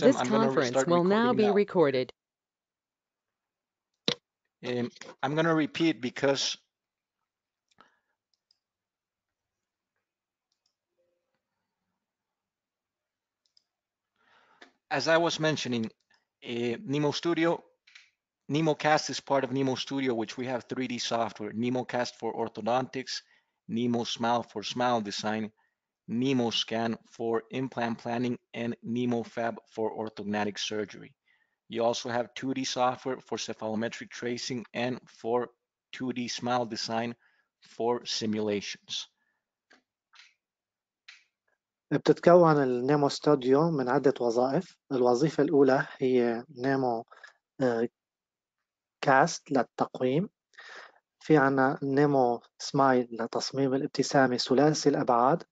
This I'm conference will now be now. recorded. Um, I'm going to repeat because as I was mentioning, uh, Nemo Studio, NemoCast is part of Nemo Studio, which we have 3D software, NemoCast for orthodontics, Nemo Smile for smile design, Nemo Scan for implant planning, and Nemo Fab for orthognathic surgery. You also have 2D software for cephalometric tracing and for 2D smile design for simulations. بتتكون النيمو ستوديو من عدة وظائف الوظيفة الأولى هي نيمو كاست للتقويم في عنا نيمو سمايل لتصميم الابتسامة ثلاثي الأبعاد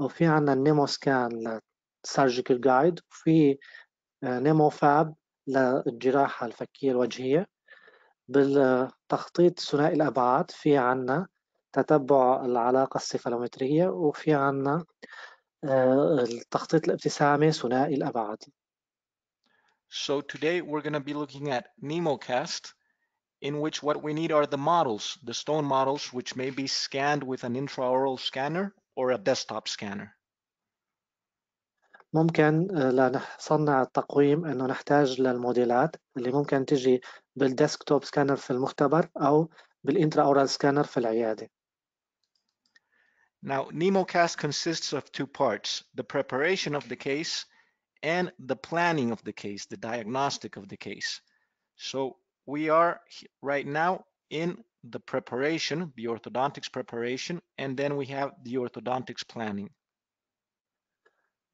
وفي عنا النيمو سكان للسيرجيكال جايد وفي آه، نيمو فاب للجراحة الفكية الوجهية. بالتخطيط ثنائي الأبعاد في عنا تتبع العلاقة السيفالومترية وفي عنا آه، التخطيط الابتسامة ثنائي الأبعاد. So today we're going to be looking at NemoCast, in which what we need are the models, the stone models, which may be scanned with an intraoral scanner or a desktop scanner. ممكن آه، لنصنع التقويم انه نحتاج للموديلات اللي ممكن تجي بالديسكتوب سكانر في المختبر او بالانترا اورال سكانر في العياده Now, NemoCast consists of two parts, the preparation of the case and the planning of the case, the diagnostic of the case. So we are he- right now in the preparation, the orthodontics preparation, and then we have the orthodontics planning.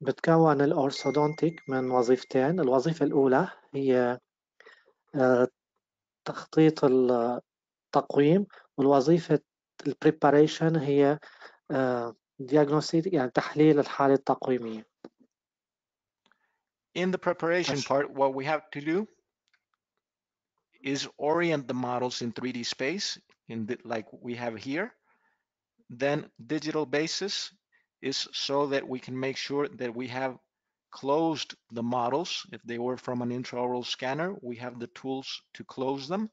بتكون الاورثودونتيك من وظيفتين الوظيفه الاولى هي آه، تخطيط التقويم والوظيفه البريباريشن هي دياغنوستيك يعني تحليل الحاله التقويميه In the preparation Yes. part, what we have to do is orient the models in 3D space, in the, like we have here. Then digital basis is so that we can make sure that we have closed the models. If they were from an intraoral scanner, we have the tools to close them.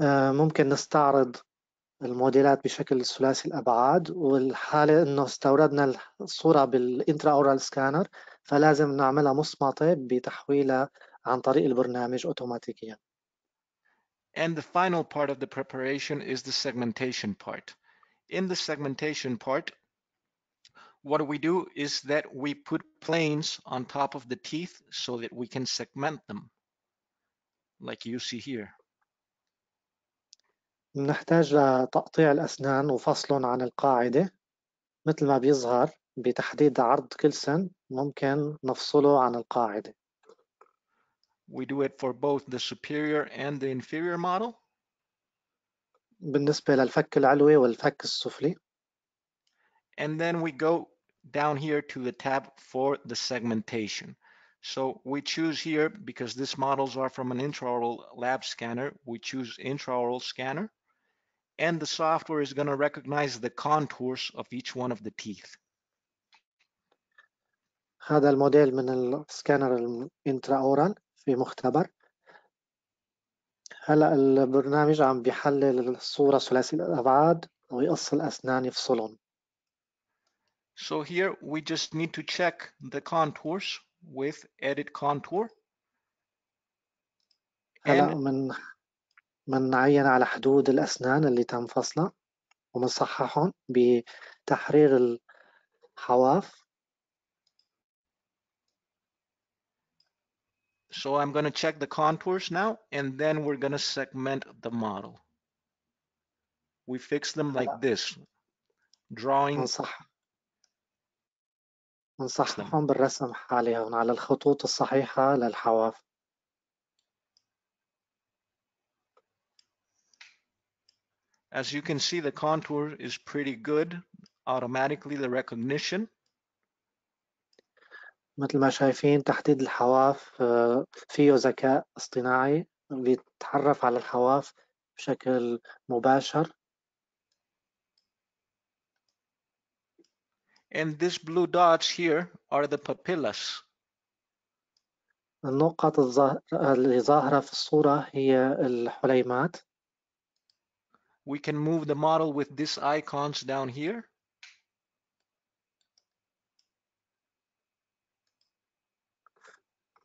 آه، ممكن نستعرض الموديلات بشكل ثلاثي الأبعاد والحالة إنه استوردنا الصورة بالإنترا أورال سكانر فلازم نعملها مصمتة بتحويلها عن طريق البرنامج أوتوماتيكيا And the final part of the preparation is the segmentation part. In the segmentation part, what we do is that we put planes on top of the teeth so that we can segment them, like you see here. بنحتاج لتقطيع الأسنان وفصلهم عن القاعدة مثل ما بيظهر بتحديد عرض كل سن ممكن نفصله عن القاعدة We do it for both the superior and the inferior model. بالنسبة للفك العلوي والفك السفلي And then we go down here to the tab for the segmentation. So we choose here, because these models are from an intraoral lab scanner, we choose intraoral scanner. And the software is going to recognize the contours of each one of the teeth. هذا الموديل من السكانر الانترا اورال في مختبر هلأ البرنامج عم بيحلل الصورة ثلاثي الأبعاد ويقص الأسنان يفصلهم So here we just need to check the contours with edit contour. هلأ من منعين على حدود الأسنان اللي تم فصلها ومنصححهم بتحرير الحواف so I'm going to check the contours now, and then we're going to segment the model. We fix them like this, drawing منصح منصححهم بالرسم حاليا على الخطوط الصحيحة للحواف As you can see, the contour is pretty good. Automatically, the recognition. مثل ما شايفين تحديد الحواف آه، فيه ذكاء اصطناعي بيتعرف على الحواف بشكل مباشر And these blue dots here are the papillas. النقط اللي ظاهرة في الصورة هي الحليمات We can move the model with these icons down here.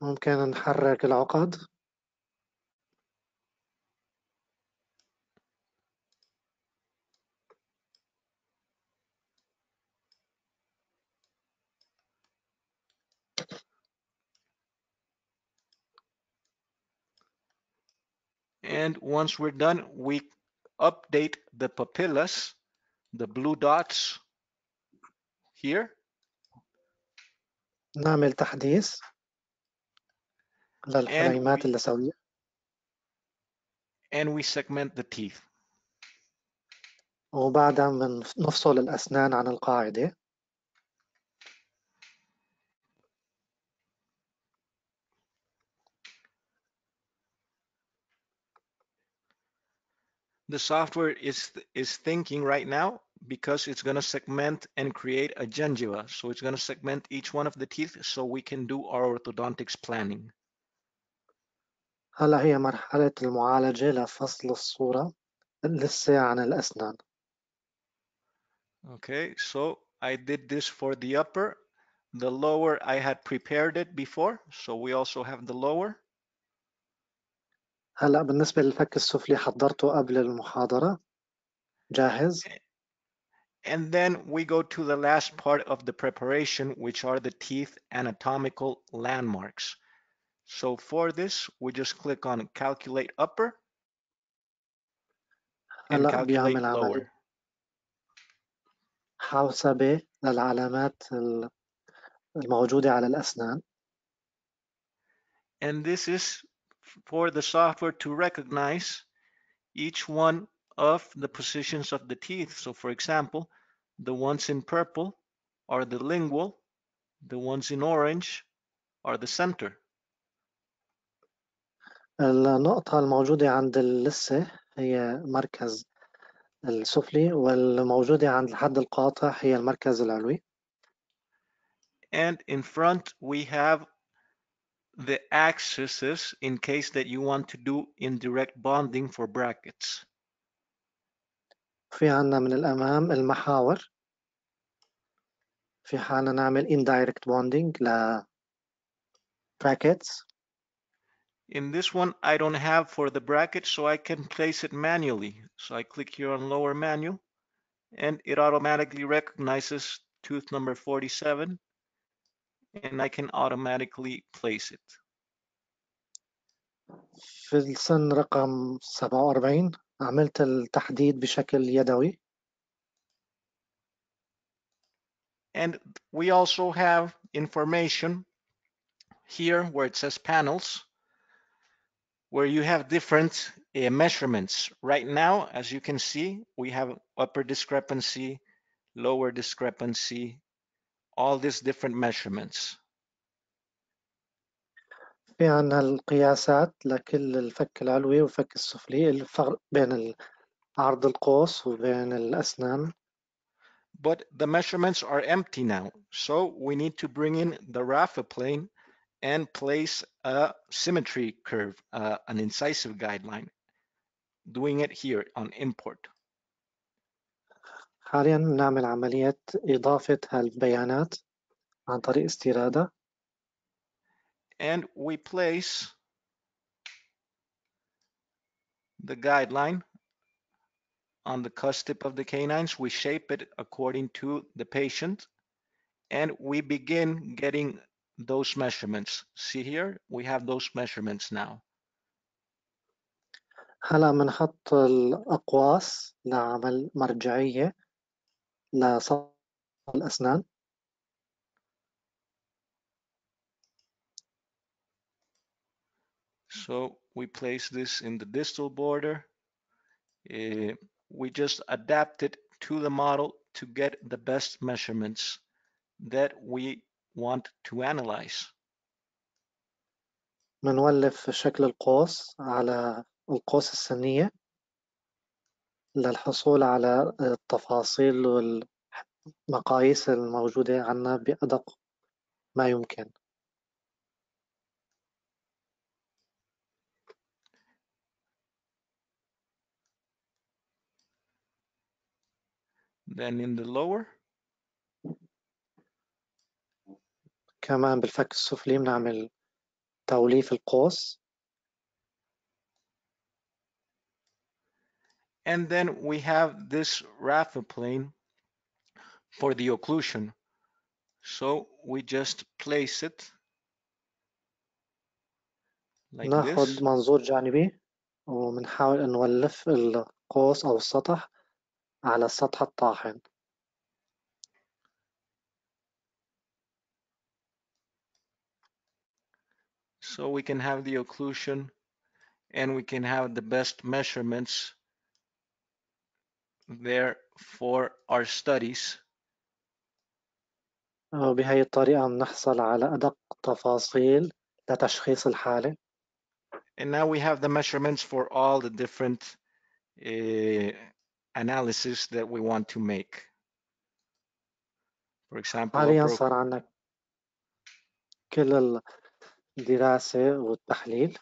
ممكن نحرك العقد And once we're done, we update the papillas, the blue dots here. نعمل تحديث للحليمات اللي سوية and we segment the teeth. وبعدها من نفصل الأسنان عن القاعدة The software is is thinking right now because it's going to segment and create a gingiva. So it's going to segment each one of the teeth so we can do our orthodontics planning. هلا هي مرحلة المعالجة لفصل الصورة لسه عن الأسنان Okay, so I did this for the upper. The lower, I had prepared it before, so we also have the lower. هلا بالنسبة للفك السفلي حضرته قبل المحاضرة جاهز And then we go to the last part of the preparation, which are the teeth anatomical landmarks. So for this, we just click on calculate upper and هلا calculate بيعمل lower. عملية حوسبة للعلامات ال- الموجودة على الأسنان And this is for the software to recognize each one of the positions of the teeth. So for example, the ones in purple are the lingual, the ones in orange are the center. النقطة الموجودة عند اللثة هي مركز السفلي والموجودة عند الحد القاطع هي المركز العلوي. And in front, we have the axes in case that you want to do indirect bonding for brackets. في عنا من الأمام المحاور. في حالنا نعمل indirect bonding ل brackets. In this one, I don't have for the bracket, so I can place it manually. So I click here on lower manual and it automatically recognizes tooth number 47 and I can automatically place it. في السن رقم 47 عملت التحديد بشكل يدوي And we also have information here where it says panels, where you have different uh, measurements. Right now, as you can see, we have upper discrepancy, lower discrepancy, all these different measurements. في عنا القياسات لكل الفك العلوي والفك السفلي الفرق بين عرض القوس وبين الأسنان But the measurements are empty now. So we need to bring in the Rafa plane and place a symmetry curve, uh, an incisive guideline, doing it here on import. حاليا نعمل عملية إضافة هالبيانات عن طريق استيرادها And we place the guideline on the cusp tip of the canines. We shape it according to the patient and we begin getting those measurements. See here, we have those measurements now. هلا بنحط الأقواس لعمل مرجعية لصف الأسنان So we place this in the distal border. Eh, we just adapt it to the model to get the best measurements that we want to analyze. منولف شكل القوس على القوس السنية للحصول على التفاصيل المقاييس الموجودة عنا بأدق ما يمكن Then in the lower, كمان بالفك السفلي بنعمل توليف القوس and then we have this raffle plane for the occlusion. So we just place it like ناخد this. منظور جانبي وبنحاول نولف القوس أو السطح على السطح الطاحن So we can have the occlusion and we can have the best measurements there for our studies. وبهي الطريقة بنحصل على أدق تفاصيل لتشخيص الحالة And now we have the measurements for all the different uh, analysis that we want to make. For example, حاليا upper- صار عندنا كل دراسة والتحليل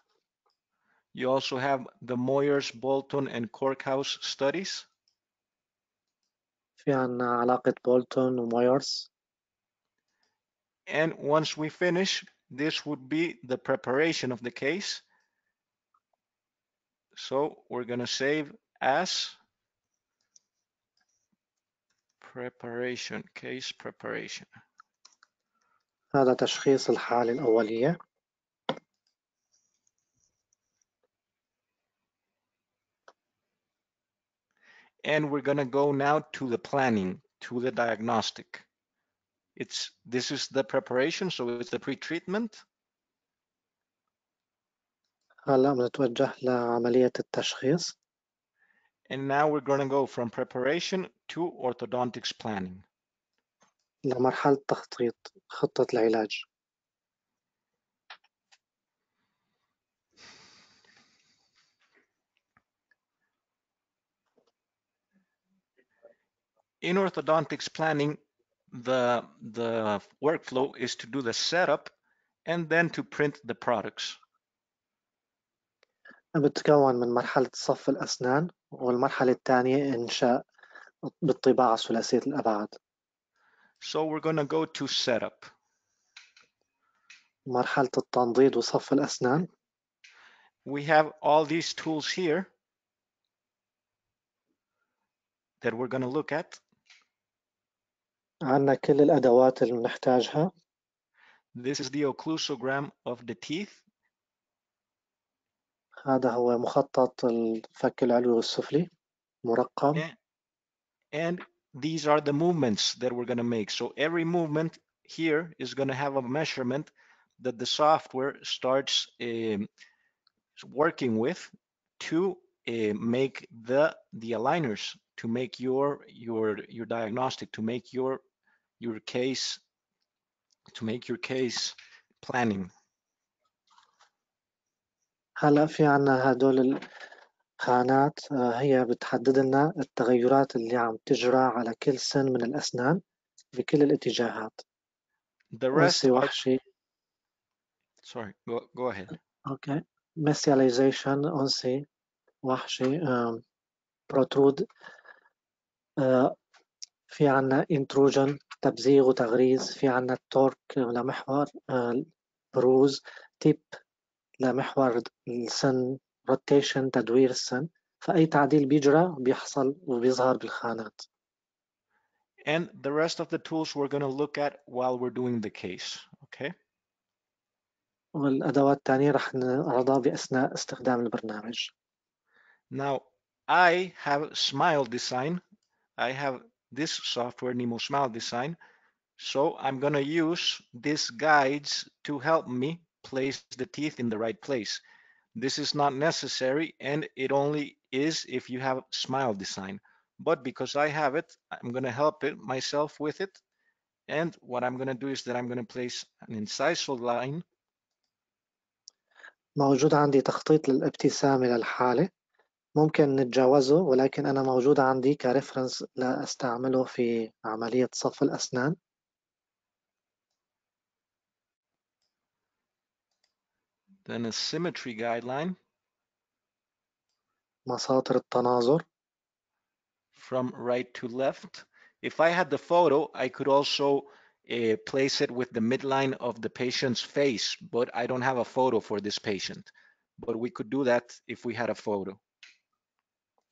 You also have the Moyers, Bolton and Korkhaus studies في عنا علاقة بولتون ومويرز And once we finish, this would be the preparation of the case. So we're going to save as preparation, case preparation. هذا تشخيص الحالة الأولية. And we're going to go now to the planning, to the diagnostic. It's this is the preparation, so it's the pre-treatment. هلا بنتوجه لعملية التشخيص And now we're going to go from preparation to orthodontics planning. لمرحلة تخطيط خطة العلاج in orthodontics planning, the, the workflow is to do the setup and then to print the products. بتتكون من مرحلة صف الأسنان والمرحلة الثانية إنشاء بالطباعة ثلاثية الأبعاد So we're going to go to setup. مرحلة التنضيد وصف الأسنان We have all these tools here that we're going to look at. عندنا كل الأدوات اللي بنحتاجها This is the occlusogram of the teeth. هذا هو مخطط الفك العلوي والسفلي مرقم And, and these are the movements that we're going to make. So every movement here is going to have a measurement that the software starts um, working with to uh, make the the aligners to make your your your diagnostic to make your your case to make your case planning. هلا في عنا هدول الخانات آه، هي بتحدد لنا التغيرات اللي عم تجرى على كل سن من الأسنان بكل الاتجاهات. The rest are وحشي sorry go, go ahead. أوكي ميسياليزيشن أنسي وحشي بروترود في عنا انتروجن تبزيغ وتغريز في عنا التورك لمحور آه، بروز تيب لمحور السن روتيشن تدوير السن. فأي تعديل بيجرى بيحصل وبيظهر بالخانات. And the rest of the tools we're going to look at while we're doing the case okay? والأدوات الثانية رح نعرضها بأثناء استخدام البرنامج. Now I have smile design. I have this software Nemo Smile Design so I'm going to use these guides to help me place the teeth in the right place this is not necessary and it only is if you have smile design but because I have it I'm going to help it myself with it and what I'm going to do is that I'm going to place an incisal line موجود عندي تخطيط للابتسامة للحالة ممكن نتجاوزه ولكن أنا موجود عندي كريفرنس لأستعمله في عملية صف الأسنان Then a symmetry guideline مساطر التناظر from right to left. If I had the photo, I could also uh, place it with the midline of the patient's face, but I don't have a photo for this patient. But we could do that if we had a photo.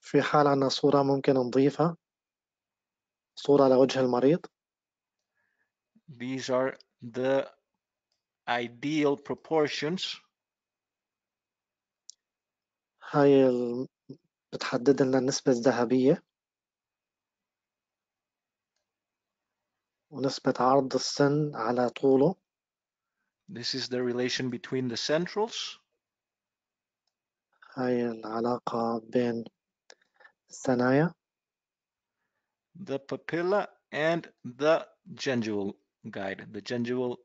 في حال عنا صورة ممكن نضيفها؟ صورة لوجه المريض. These are the ideal proportions. هاي ال... بتحدد لنا النسبة الذهبية. ونسبة عرض السن على طوله. This is the relation between the centrals. هاي العلاقة بين الثنايا the papilla and the gingival guide, the gingival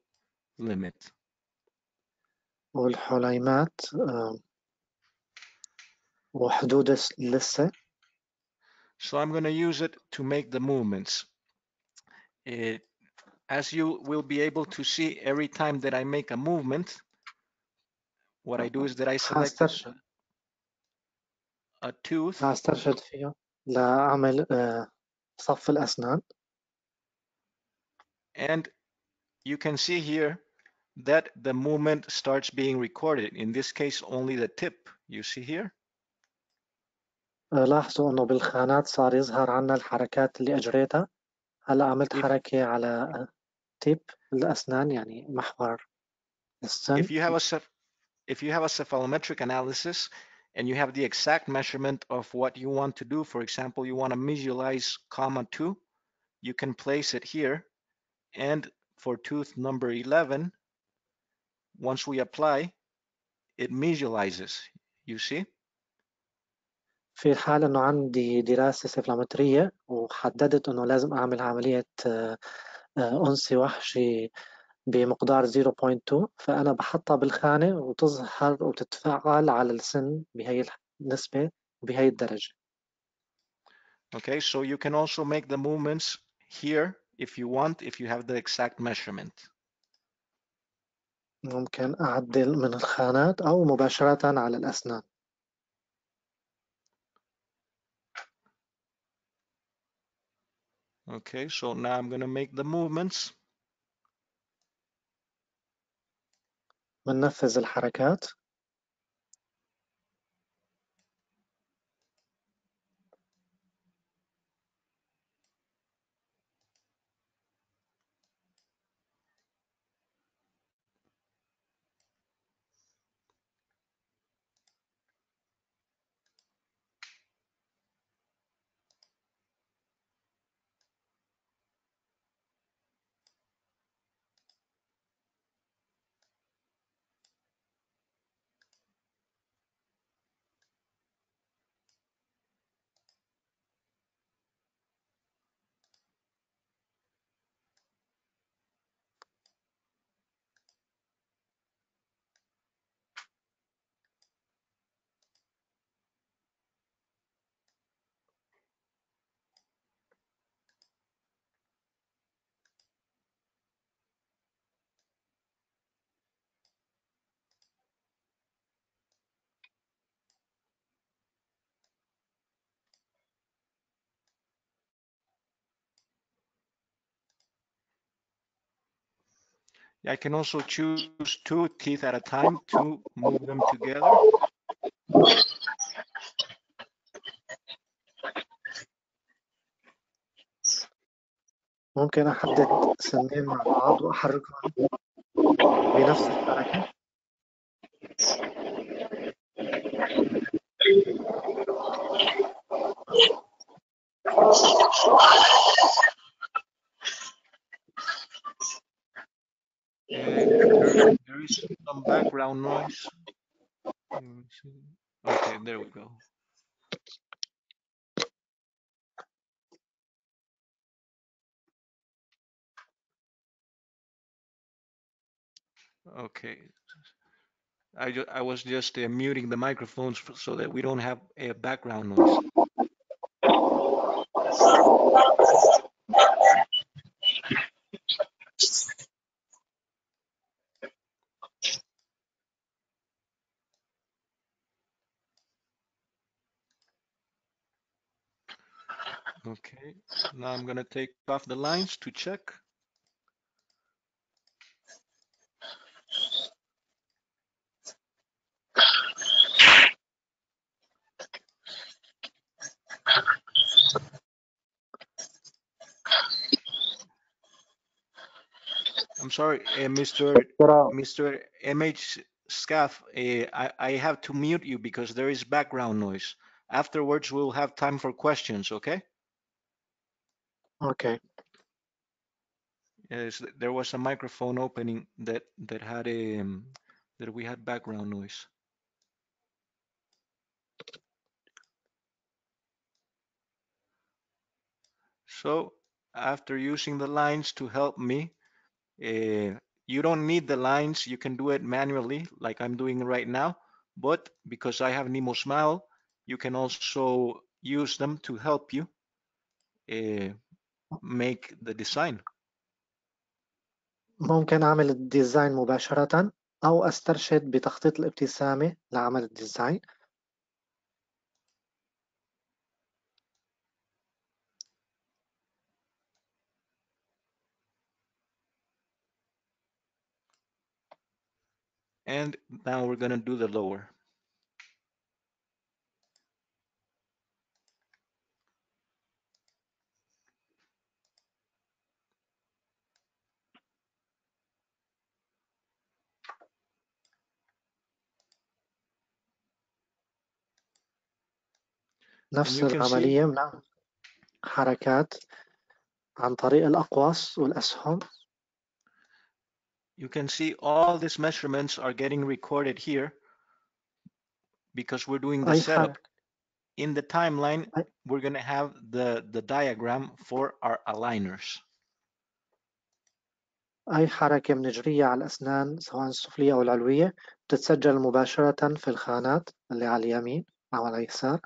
limit. والحليمات آه، وحدود الس- اللثة So I'm going to use it to make the movements. It, as you will be able to see every time that I make a movement, what I do is that I select a, حاسترشد a tooth حاسترشد فيها لأعمل آه، صف الأسنان and you can see here that the movement starts being recorded. In this case, only the tip. You see here? آه، لاحظوا إنه بالخانات صار يظهر عنا الحركات اللي أجريتها هلا عملت If- حركة على آه، تيب الأسنان يعني محور السن If you have a ceph- if you have a cephalometric analysis and you have the exact measurement of what you want to do, for example, you want to visualize comma two, you can place it here. And for tooth number 11, once we apply, it visualizes. You see? في حال إنه عندي دراسة سيفلومترية وحددت إنه لازم أعمل عملية آه، آه، أنسي وحشي بمقدار 0.2 فأنا بحطها بالخانة وتظهر وتتفاعل على السن بهي النسبة وبهي الدرجة Okay, so you can also make the movements here if you want, if you have the exact measurement. ممكن أعدل من الخانات أو مباشرة على الأسنان Okay, so now I'm going to make the movements. بننفذ الحركات. I can also choose two teeth at a time to move them together. ممكن أحدد سنين مع بعض وأحركهم بنفس الحركة Uh, There, is some background noise. Okay, there we go. Okay. I I was just uh, muting the microphones so that we don't have a background noise. Okay, now I'm going to take off the lines to check. I'm sorry, uh, Mr. Mr. MH Scaff, uh, I, I have to mute you because there is background noise. Afterwards, we'll have time for questions, okay? Okay. Yes, there was a microphone opening that that had a that we had background noise. So after using the lines to help me, uh, you don't need the lines. You can do it manually like I'm doing right now. But because I have Nemo Smile, you can also use them to help you. Uh, make the design. ممكن أعمل الديزاين مباشرة أو أسترشد بتخطيط الابتسامة لعمل الديزاين And now we're gonna do the lower. نفس you can see- العملية بنعمل حركات عن طريق الأقواس والأسهم You can see all these measurements are getting recorded here because we're doing the أي setup. حركة In the timeline, we're gonna have the, the diagram for our aligners. أي حركة بنجريها على الأسنان سواء السفلية أو العلوية بتتسجل مباشرة في الخانات اللي على اليمين أو على اليسار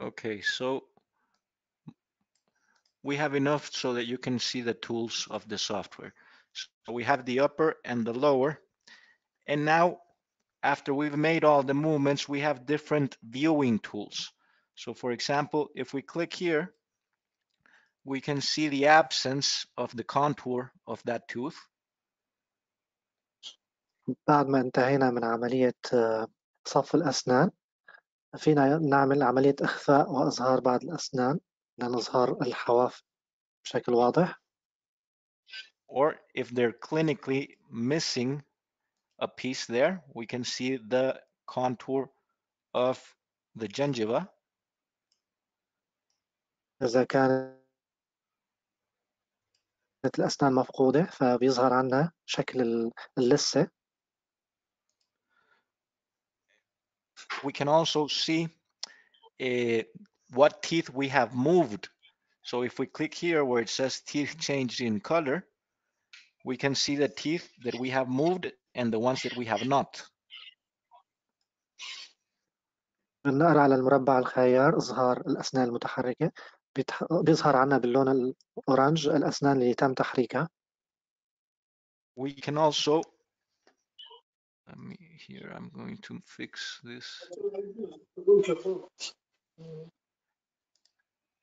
Okay, so we have enough so that you can see the tools of the software. So we have the upper and the lower. And now, after we've made all the movements, we have different viewing tools. So for example, if we click here, we can see the absence of the contour of that tooth. بعد ما انتهينا من عملية آه، صف الأسنان فينا نعمل عملية إخفاء وإظهار بعض الأسنان لنظهر الحواف بشكل واضح or if they're clinically missing a piece there, we can see the contour of the gingiva. إذا كانت الأسنان مفقودة فبيظهر عنا شكل ال- اللثة We can also see uh, what teeth we have moved. So if we click here where it says teeth changed in color, we can see the teeth that we have moved and the ones that we have not. بنقرا على المربع الخيار إظهار الأسنان المتحركة بيتح... بيظهر عنا باللون الأورانج الأسنان اللي تم تحريكها We can also, let me, here I'm going to fix this.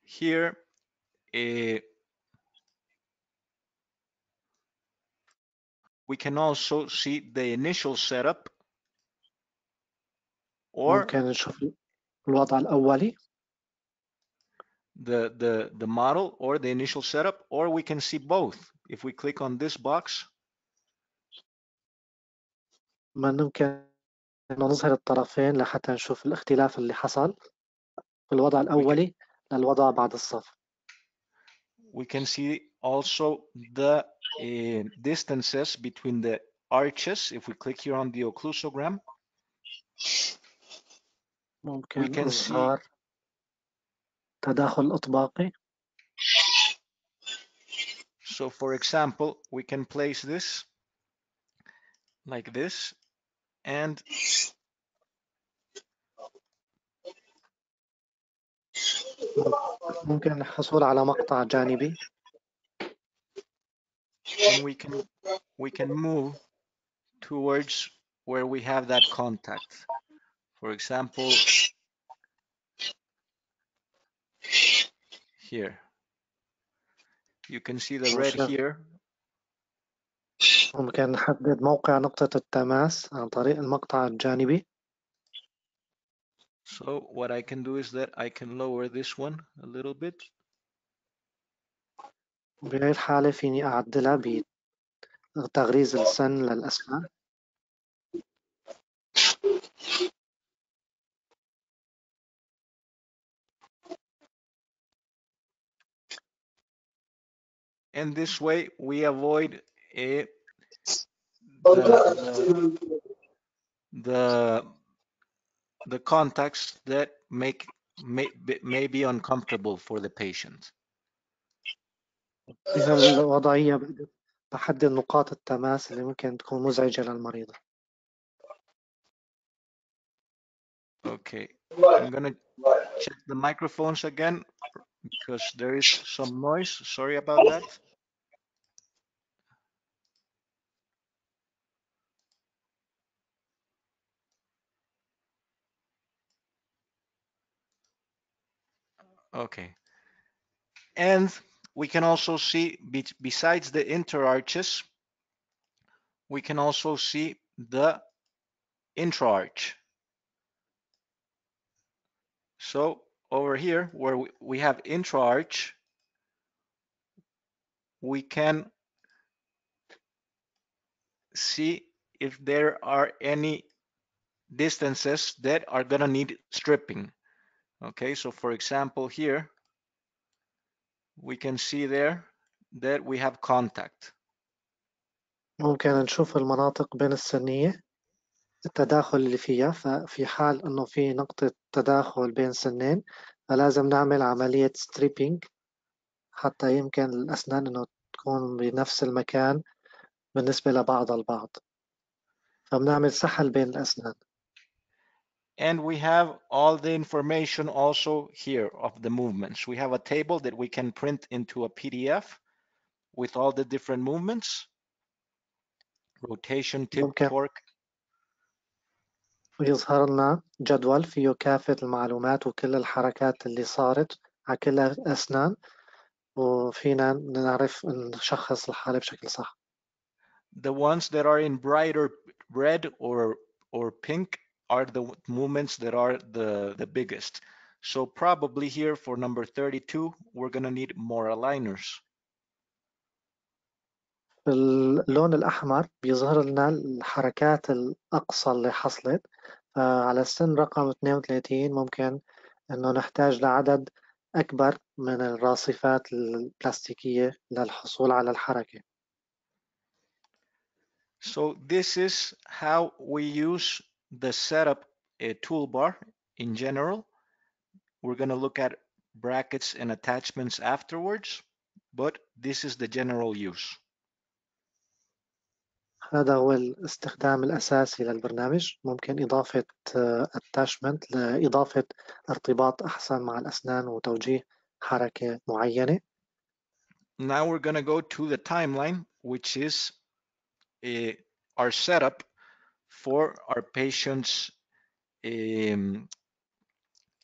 Here, eh, we can also see the initial setup or ممكن نشوف الوضع الأولي the, the, the model or the initial setup, or we can see both. If we click on this box, ما ممكن إنه نظهر الطرفين لحتى نشوف الاختلاف اللي حصل في الوضع الأولي للوضع بعد الصف we can see also the uh, distances between the arches. If we click here on the occlusogram, ممكن can see- تداخل إطباقي so for example, we can place this like this and ممكن الحصول على مقطع جانبي and we can we can move towards where we have that contact. For example, here. You can see the red Sure. here. ممكن نحدد موقع نقطة التماس عن طريق المقطع الجانبي So what I can do is that I can lower this one a little bit. بهي الحالة فيني أعدلها بتغريز السن للأسفل And this way we avoid a the, the the contacts that make may, be- may be uncomfortable for the patient. بهي الوضعية بقدر بحدد نقاط التماس اللي ممكن تكون مزعجة للمريض Okay, I'm gonna check the microphones again because there is some noise. Sorry about that. Okay. And we can also see, be- besides the interarches, we can also see the intraarch. So over here, where we- we have intraarch, we can see if there are any distances that are gonna need stripping. Okay, so for example, here, we can see there that we have contact. ممكن نشوف المناطق بين السنية التداخل اللي فيها ففي حال إنه في نقطة تداخل بين سنين فلازم نعمل عملية ستريبينج حتى يمكن الأسنان إنه تكون بنفس المكان بالنسبة لبعض البعض فبنعمل سحل بين الأسنان And we have all the information also here of the movements. We have a table that we can print into a PDF with all the different movements. Rotation, tip, Okay. torque, ويظهر لنا جدول فيه كافة المعلومات وكل الحركات اللي صارت على كل الأسنان وفينا نعرف نشخص الحالة بشكل صح the ones that are in brighter red or or pink are the w- movements that are the the biggest so probably here for number 32 we're going to need more aligners اللون الأحمر بيظهر لنا الحركات الأقصى اللي حصلت فعلى السن رقم 32 ممكن إنه نحتاج لعدد أكبر من الراصفات البلاستيكية للحصول على الحركة so this is how we use the setup uh, toolbar in general we're going to look at brackets and attachments afterwards but this is the general use هذا هو الاستخدام الأساسي للبرنامج ممكن إضافة attachment لإضافة ارتباط أحسن مع الأسنان وتوجيه حركة معينة Now we're going to go to the timeline, which is uh, our setup for our patients' um,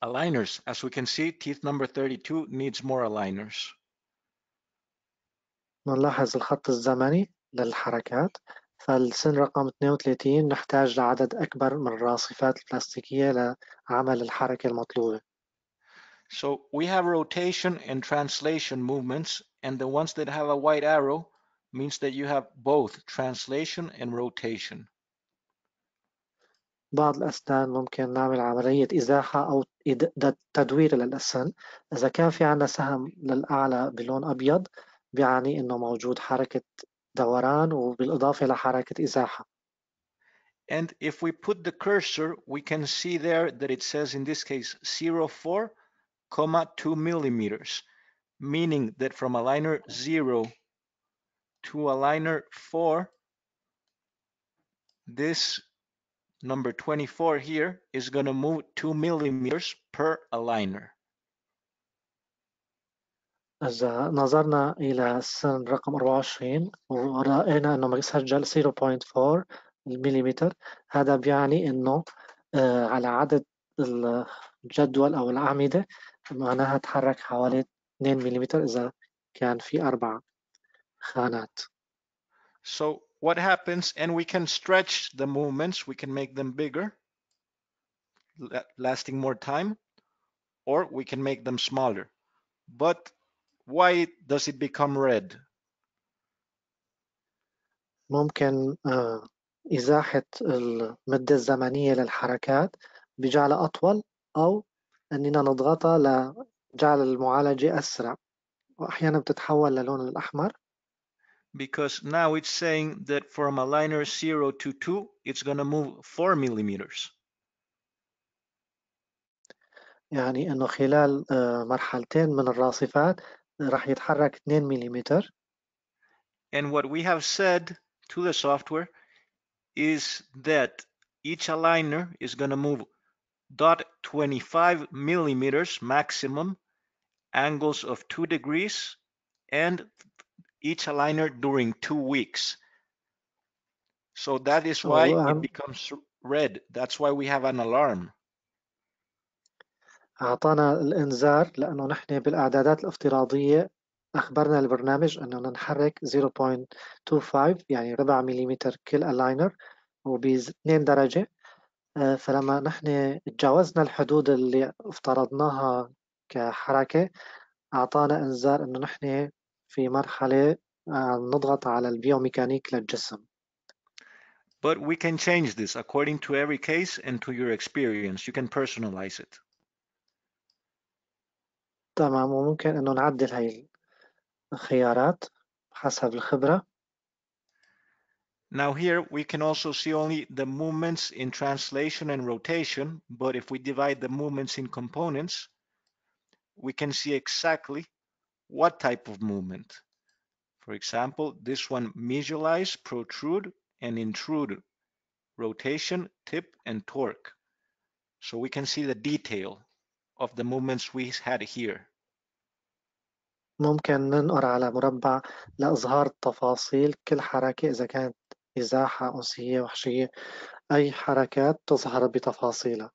aligners. As we can see, teeth number 32 needs more aligners. نلاحظ الخط الزمني للحركات فالسن رقم 32 نحتاج لعدد أكبر من الراصفات البلاستيكية لعمل الحركة المطلوبة So we have rotation and translation movements, and the ones that have a white arrow means that you have both translation and rotation. بعض الأسنان ممكن نعمل عملية إزاحة أو تدوير للأسن إذا كان في عنا سهم للأعلى بلون أبيض بيعني إنه موجود حركة دوران وبالإضافة لحركة إزاحة. And if we put the cursor, we can see there that it says in this case 04, comma 2 millimeters, meaning that from aligner 0 to aligner 4, this number 24 here is going to move 2 millimeters per aligner. إذا نظرنا إلى السن رقم 24 ورأينا إنه مسجل 0.4 مليمتر هذا بيعني إنه آه، على عدد الجدول أو الأعمدة معناها تحرك حوالي 2 مليمتر إذا كان في أربع خانات So what happens, and we can stretch the movements, we can make them bigger, la- lasting more time, or we can make them smaller. But why does it become red? ممكن آه، إزاحة المدة الزمنية للحركات بجعلها أطول أو أننا نضغطها لجعل المعالجة أسرع وأحيانا بتتحول للون الأحمر Because now it's saying that from aligner 0 to 2, it's going to move 4 millimeters. يعني أنه خلال آه، مرحلتين من الراصفات راح يتحرك 2 ملم And what we have said to the software is that each aligner is going to move dot 25 millimeters maximum, angles of 2 degrees, and each aligner during two weeks. So that is why Oh, um, it becomes red. That's why we have an alarm. أعطانا الإنذار لأنه نحن بالأعدادات الافتراضية أخبرنا البرنامج أننا نحرك 0.25 يعني ربع مليمتر كل ألاينر وب 2 درجة آه، فلما نحن تجاوزنا الحدود اللي افترضناها كحركة أعطانا إنذار أنه نحن في مرحلة آه، نضغط على البيوميكانيك للجسم But we can change this according to every case and to your experience. You can personalize it. تمام وممكن أنه نعدل هاي الخيارات حسب الخبرة Now here we can also see only the movements in translation and rotation, but if we divide the movements in components, we can see exactly what type of movement. For example, this one visualize, protrude, and intrude, rotation, tip, and torque. So we can see the detail of the movements we had here. ممكن ننقر على مربع لإظهار تفاصيل كل حركة إذا كانت إزاحة أنسية وحشية أي حركات تظهر بتفاصيلها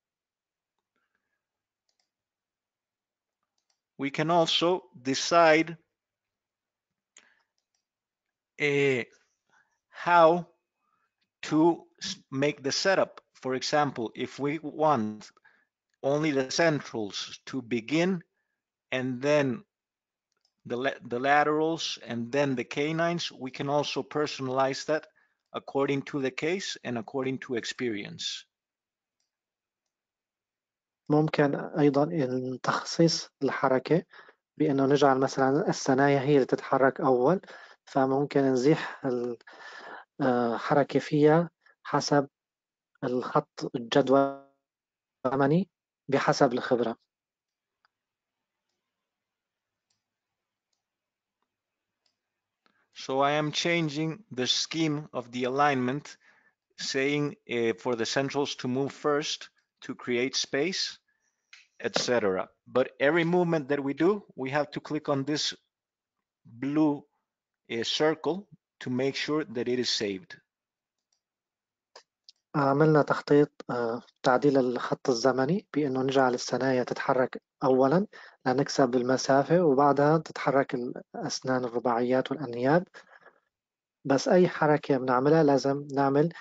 We can also decide eh, how to make the setup. For example, if we want only the centrals to begin and then the, the laterals and then the canines, we can also personalize that according to the case and according to experience. ممكن أيضا تخصيص الحركة بأنه نجعل مثلا الثنايا هي اللي تتحرك أول فممكن نزيح الحركة فيها حسب الخط الجدول الزمني بحسب الخبرة. So I am changing the scheme of the alignment, saying uh, for the centrals to move first to create space, etc. But every movement that we do, we have to click on this blue uh, circle to make sure that it is saved. عملنا تخطيط آه، تعديل الخط الزمني بأنه نجعل الثنايا تتحرك أولا لنكسب المسافة وبعدها تتحرك الأسنان الرباعيات والأنياب بس أي حركة بنعملها لازم نعمل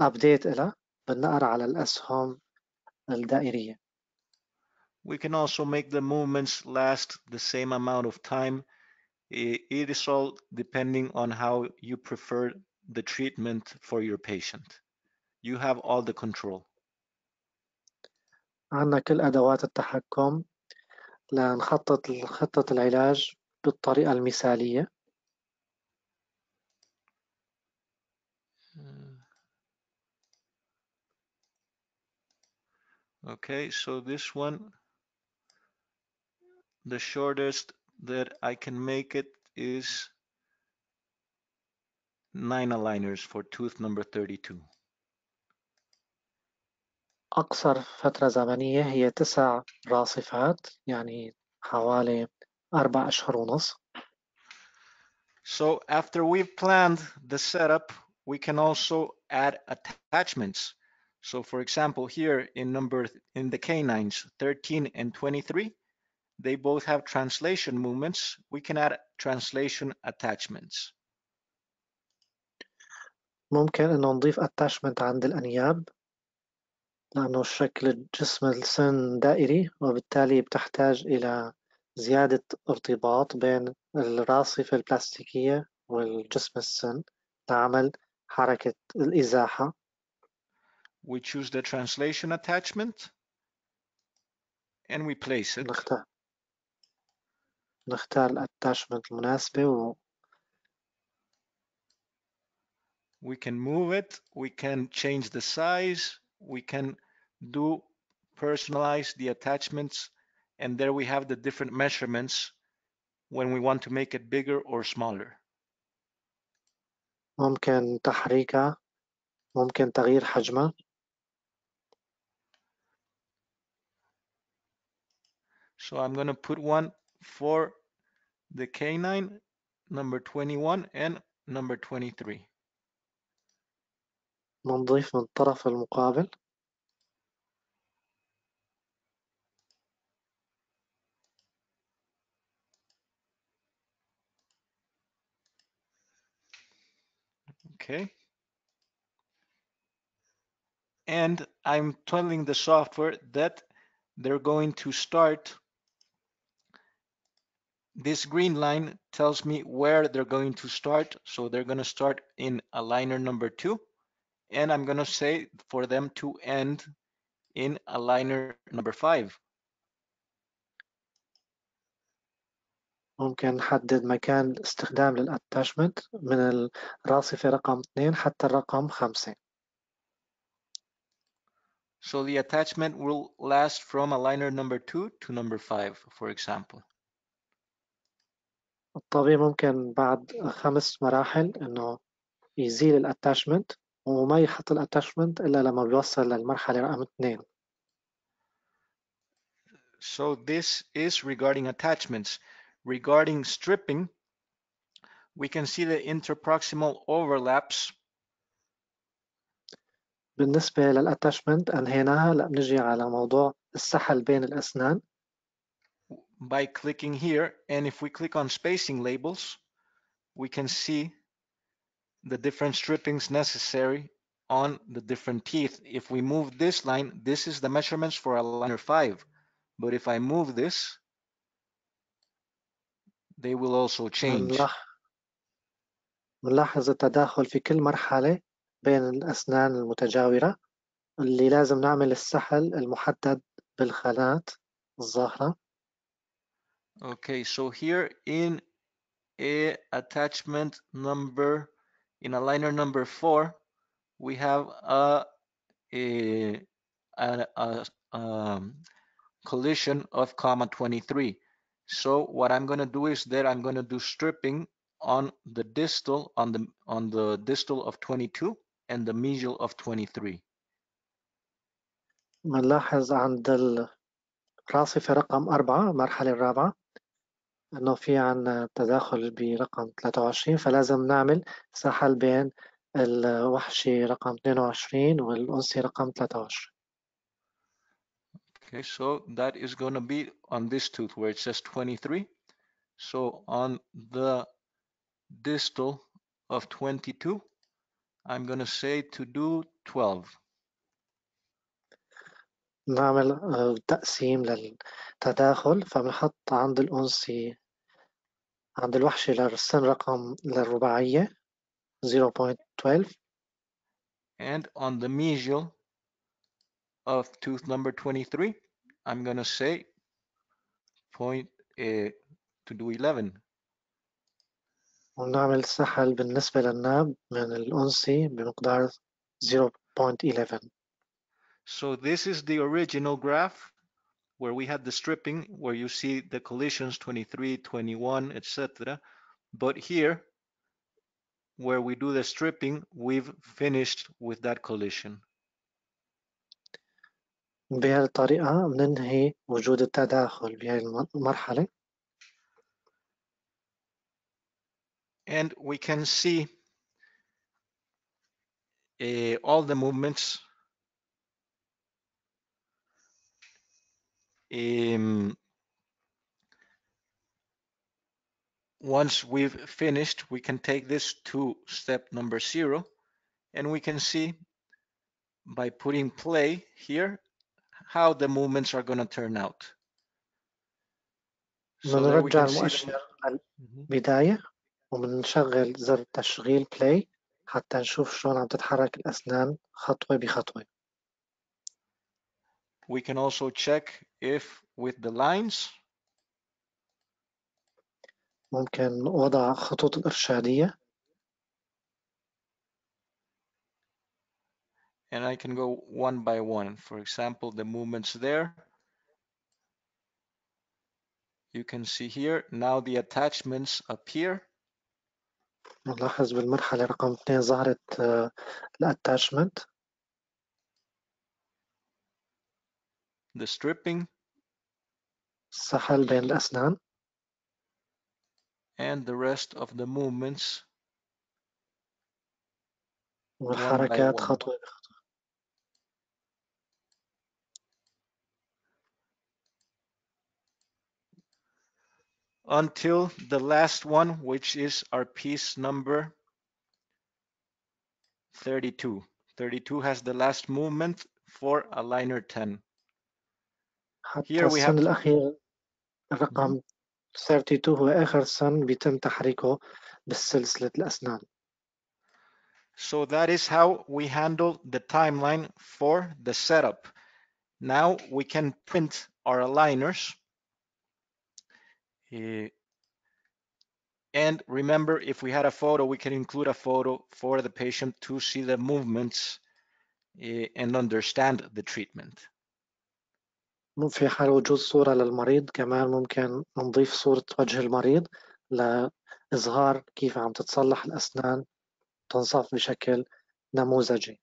أبديت إلها بالنقر على الأسهم الدائرية We can also make the movements last the same amount of time. It is all depending on how you prefer the treatment for your patient. You have all the control. عندنا كل أدوات التحكم لنخطط خطة العلاج بالطريقة المثالية. Okay, so this one, the shortest that I can make it is nine aligners for tooth number 32. أقصر فترة زمنية هي تسع راصفات يعني حوالي أربع أشهر ونص. So after we've planned the setup, we can also add attachments. So for example, here in number in the canines 13 and 23, they both have translation movements. We can add translation attachments. ممكن إنه نضيف attachment عند الأنياب لأنه شكل جسم السن دائري وبالتالي بتحتاج إلى زيادة ارتباط بين الراصفة البلاستيكية والجسم السن لعمل حركة الإزاحة We choose the translation attachment and we place it. نختار نختار الاتاشمنت المناسبة و We can move it, we can change the size, we can do personalize the attachments and there we have the different measurements when we want to make it bigger or smaller. ممكن تحريكها ممكن تغيير حجمها So I'm going to put one for the canine, number 21 and number 23. بنضيف من الطرف المقابل Okay. And I'm telling the software that they're going to start. This green line tells me where they're going to start. So they're going to start in aligner number two. And I'm going to say for them to end in aligner number five. ممكن نحدد مكان الاستخدام للاتاشمنت من الراصفة رقم 2 حتى الرقم 5 So the attachment will last from aligner number two to number five, for example. الطبيب ممكن بعد خمس مراحل إنه يزيل الاتاشمنت وما يحط الاتاشمنت إلا لما بيوصل للمرحلة رقم 2 So this is regarding attachments. Regarding stripping, we can see the interproximal overlaps. بالنسبة للاتاشمنت انهيناها هلا بنجي على موضوع السحل بين الأسنان by clicking here. And if we click on spacing labels, we can see the different strippings necessary on the different teeth. If we move this line, this is the measurements for aligner five. But if I move this, they will also change. بنلاحظ التداخل في كل مرحلة بين الأسنان المتجاورة اللي لازم نعمل السحل المحدد بالخانات الظاهرة Okay, so here in a attachment number, in aligner number four, we have a, a, a, a um, collision of comma 23. So what I'm going to do is that I'm going to do stripping on the distal on the on the distal of 22 and the mesial of 23 بنلاحظ عند الراسفة رقم أربعة المرحلة الرابعة. إنه في عنا تداخل برقم 23 فلازم نعمل سحل بين الوحشي رقم 22 والأنثى رقم 23 okay so that is going to be on this tooth where it says 23 so on the distal of 22 I'm going to say to do 12 نعمل آه، تقسيم للتداخل. فبنحط عند الأنثى عند الوحشي للسن رقم للرباعية 0.12 and on the mesial of tooth number 23 I'm going to say point uh, to do 11 ونعمل سحل بالنسبة للناب من الأنثى بمقدار 0.11 So this is the original graph where we had the stripping, where you see the collisions 23, 21, etc. But here, where we do the stripping, we've finished with that collision. بهذه الطريقة بننهي وجود التداخل بهذه المرحلة And we can see uh, all the movements um, once we've finished, we can take this to step number zero and we can see by putting play here how the movements are going to turn out. So there we بنرجع can see المؤشر them. Mhm. للبداية وبنشغل زر تشغيل بلاي حتى نشوف شلون عم تتحرك الأسنان خطوة بخطوة We can also check if with the lines ممكن وضع خطوط الإرشادية and I can go one by one. For example, the movements there. You can see here, now the attachments appear. نلاحظ بالمرحلة رقم اثنين ظهرت آه، الاتاشمنت the stripping السحل بين الأسنان and the rest of the movements والحركات خطوة بخطوة until the last one which is our piece number 32 32 has the last movement for aligner 10 here we have الرقم 32 هو آخر سن بيتم تحريكه بالسلسلة الأسنان So that is how we handle the timeline for the setup. Now we can print our aligners. Eh, and remember, if we had a photo, we can include a photo for the patient to see the movements eh, and understand the treatment. في حال وجود صورة للمريض كمان ممكن نضيف صورة وجه المريض لإظهار كيف عم تتصلح الأسنان تنصف بشكل نموذجي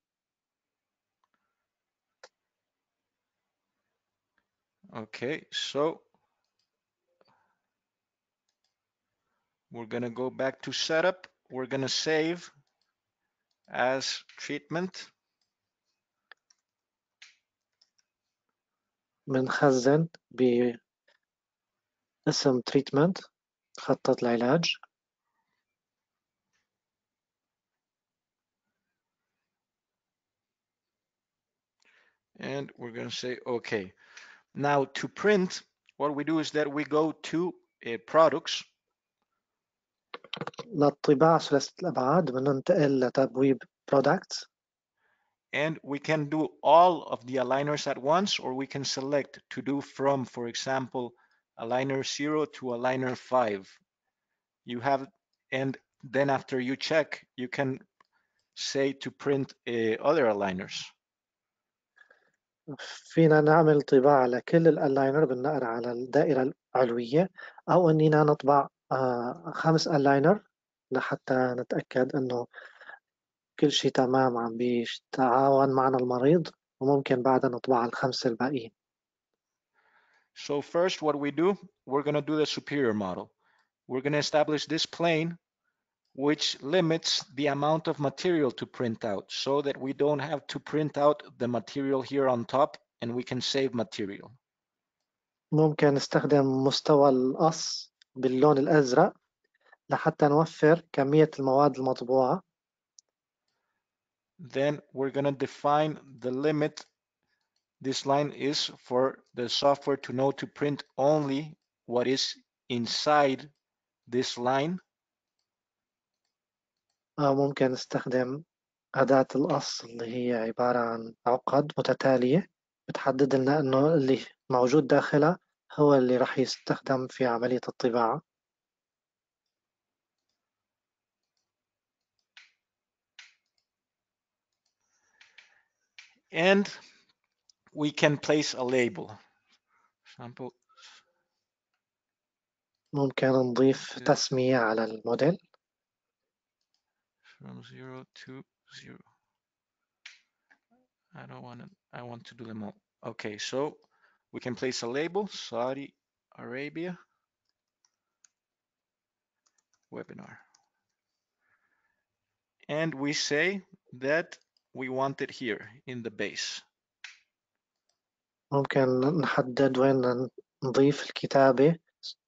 Okay, so we're gonna go back to setup. We're gonna save as treatment. بنخزن باسم تريتمنت خطة العلاج and we're going to say okay now to print what we do is that we go to uh, products للطباعة ثلاثة الأبعاد بننتقل لتبويب products and we can do all of the aligners at once or we can select to do from for example aligner 0 to aligner 5 you have and then after you check you can say to print uh, other aligners فينا نعمل طباعة لكل الألاينر بالنقر على الدائرة العلوية أو أننا نطبع آه، خمس ألاينر لحتى نتأكد إنه كل شيء تمام عم بيتعاون معنا المريض وممكن بعدها نطبع الخمسة الباقيين. So first what we do, we're going to do the superior model. We're going to establish this plane which limits the amount of material to print out so that we don't have to print out the material here on top and we can save material. ممكن نستخدم مستوى القص باللون الأزرق لحتى نوفر كمية المواد المطبوعة. Then we're going to define the limit this line is for the software to know to print only what is inside this line. أو ممكن نستخدم أداة القص اللي هي عبارة عن عقد متتالية بتحدد لنا إنه اللي موجود داخلها هو اللي راح يستخدم في عملية الطباعة. And we can place a label. Example, ممكن نضيف Yeah. تسمية على الموديل from zero to zero. I don't want to, I want to do them all. Okay, so we can place a label, Saudi Arabia webinar. And we say that we want it here in the base. ممكن نحدد وين نضيف الكتابة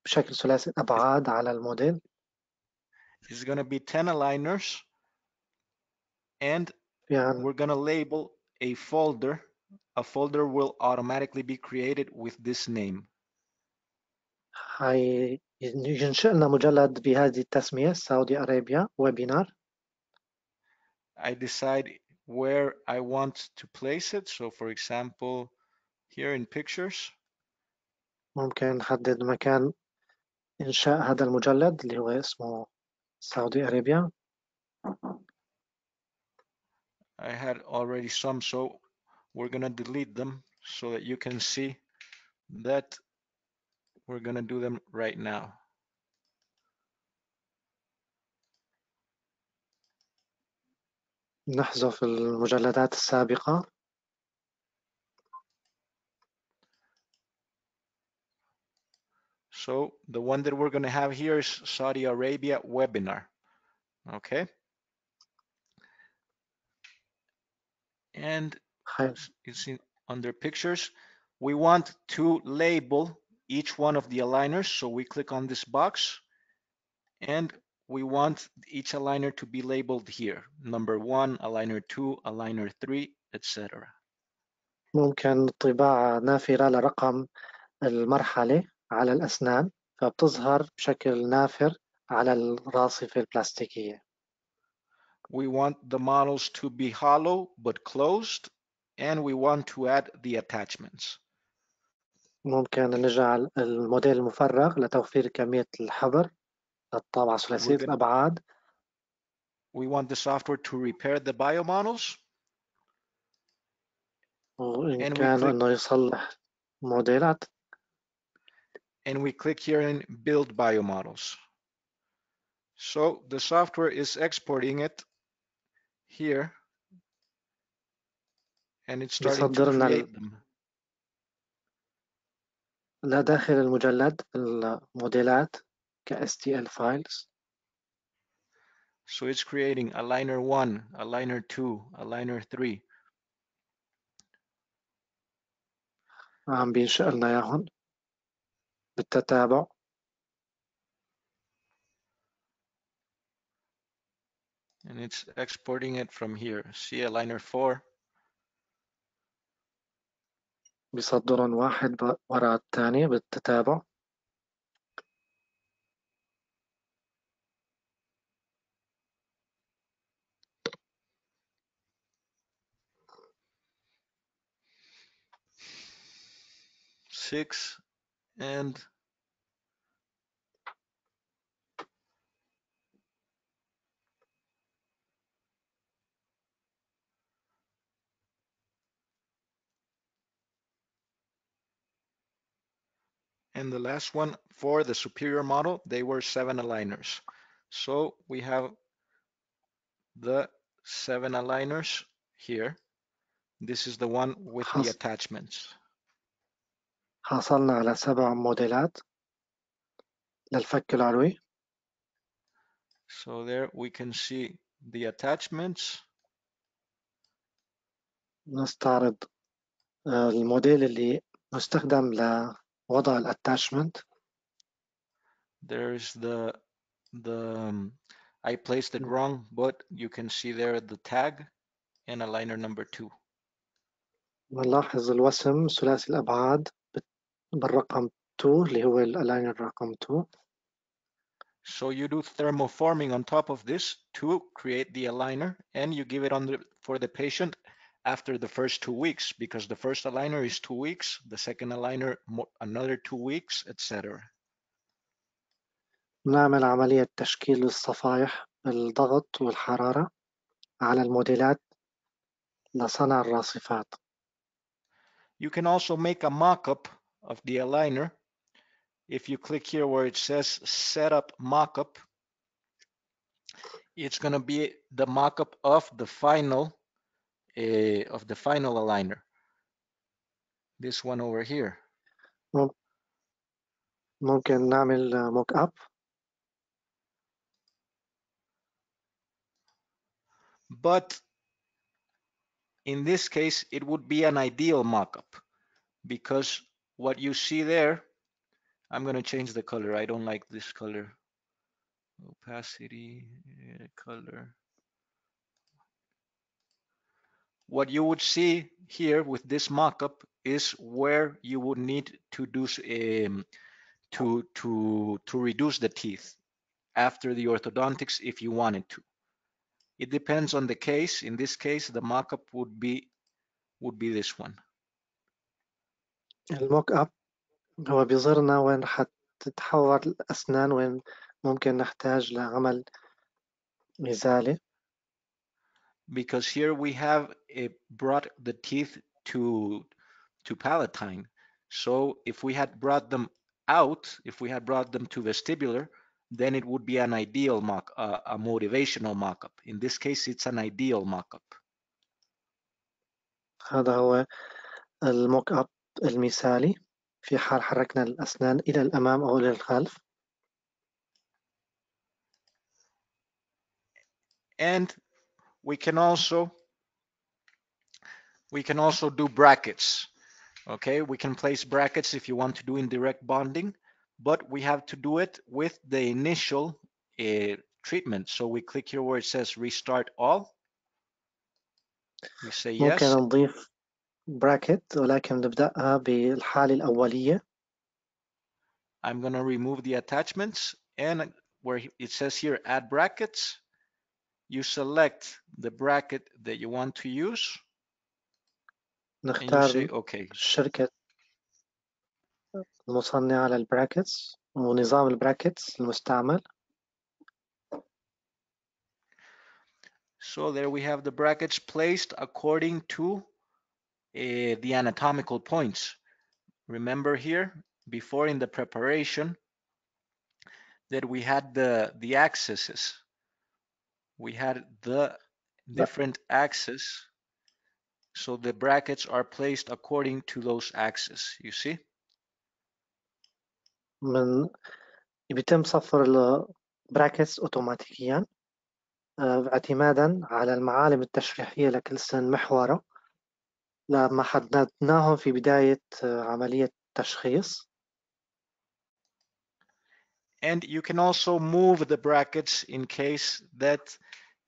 بشكل ثلاثي الأبعاد على الموديل It's going to be 10 aligners and يعني we're going to label a folder. A folder will automatically be created with this name. هي ينشئ لنا مجلد بهذه التسمية سعودي أرابيا ويبينار I decide where I want to place it. So for example, here in pictures, ممكن نحدد مكان إنشاء هذا المجلد اللي هو اسمه سعودي أرابيا I had already some, so we're gonna delete them so that you can see that we're gonna do them right now. نحذف المجلدات السابقة So the one that we're gonna have here is Saudi Arabia webinar, okay? And هاي it's in under pictures. We want to label each one of the aligners. So we click on this box and we want each aligner to be labeled here. Number one, aligner two, aligner three, etc. ممكن طباعة نافرة لرقم المرحلة على الأسنان فبتظهر بشكل نافر على الراصفة البلاستيكية We want the models to be hollow but closed and we want to add the attachments. ممكن نجعل الموديل مفرغ لتوفير كمية الحبر للطابعة ثلاثية gonna- الأبعاد We want the software to repair the biomodels وإن And we كان click- إنه يصلح موديلات and we click here in build biomodels. So the software is exporting it here and it's starting to بيصدر لنا ال- create them. لداخل المجلد الموديلات ك .stl files. So it's creating aligner one, aligner two, aligner three. عم بينشئ لنا اياهم بالتتابع. And it's exporting it from here. See aligner four. بيصدرهم واحد ورا الثاني بالتتابع. Six, and and the last one for the superior model, they were seven aligners. So we have the seven aligners here. This is the one with the attachments. حصلنا على سبع موديلات للفك العلوي So there we can see the attachments. نستعرض آه، الموديل اللي مستخدم لوضع الاتاشمنت There's the the um, I placed it Mm. wrong, but you can see there the tag and aligner number two. بنلاحظ الوسم ثلاثي الأبعاد بت- بالرقم 2 اللي هو الالاينر رقم 2 So you do thermoforming on top of this to create the aligner and you give it on the, for the patient after the first two weeks because the first aligner is two weeks, the second aligner mo- another two weeks, etc. نعمل عملية تشكيل الصفائح بالضغط والحرارة على الموديلات لصنع الراصفات You can also make a mock-up of the aligner. If you click here where it says setup mock-up, it's going to be the mock-up of the final uh, of the final aligner. This one over here. ممكن نعمل موك اب But in this case, it would be an ideal mock-up because what you see there, I'm going to change the color. I don't like this color. Opacity, color. What you would see here with this mock-up is where you would need to do um, to to to reduce the teeth after the orthodontics if you wanted to. It depends on the case. In this case, the mock-up would be would be this one. الموك اب هو بيظهرنا وين حتتحور الأسنان وين ممكن نحتاج لعمل إزالة because here we have it brought the teeth to to palatine. So if we had brought them out, if we had brought them to vestibular, then it would be an ideal mock, uh, a motivational mock-up. In this case, it's an ideal mock-up. هذا هو الموك اب المثالي في حال حركنا الأسنان إلى الأمام أو إلى الخلف And we can also we can also do brackets. Okay, we can place brackets if you want to do indirect bonding, but we have to do it with the initial uh, treatment. So we click here where it says restart all. We say ممكن yes, نضيف براكت ولكن نبدأها بالحالة الأولية I'm gonna remove the attachments and where it says here add brackets, you select the bracket that you want to use and you say نختار okay. الشركة المصنعة للبراكتس ونظام البراكتس المستعمل So there we have the brackets placed according to uh, the anatomical points. Remember here, before in the preparation, that we had the, the axes. We had the different axes. So the brackets are placed according to those axes, you see? من بيتم صفر البراكتس أوتوماتيكيا آه، اعتمادا على المعالم التشريحية لكل سن محورة لما حددناهم في بداية آه، عملية تشخيص And you can also move the brackets in case that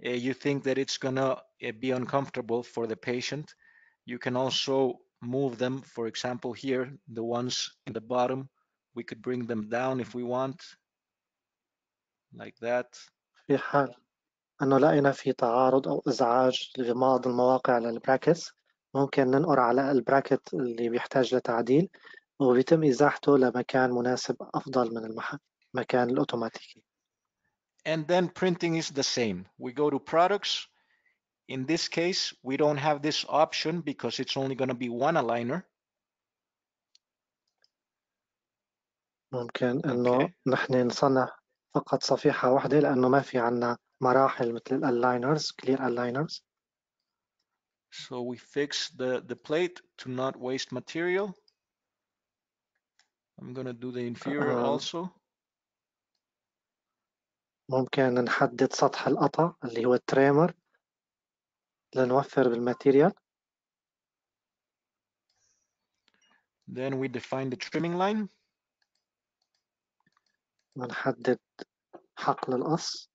uh, you think that it's gonna uh, be uncomfortable for the patient. You can also move them, for example, here, the ones in the bottom, we could bring them down if we want, like that. في حال أنه لقينا في تعارض أو إزعاج لبعض المواقع للبراكتس ممكن ننقر على البراكت اللي بيحتاج لتعديل وبيتم إزاحته لمكان مناسب أفضل من المكان الأوتوماتيكي And then printing is the same. We go to products. In this case, we don't have this option because it's only gonna be one aligner. ممكن إنه Okay. نحن نصنع فقط صفيحة واحدة لأنه ما في عنا مراحل مثل الألاينرز clear aligners So we fix the, the plate to not waste material. I'm gonna do the inferior Uh, also. ممكن نحدد سطح القطع اللي هو التريمر لنوفر بالماتيريال Then we define the trimming line. ونحدد حقل القص